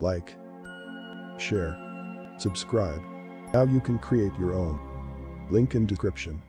Like, share, subscribe. Now you can create your own. Link in description.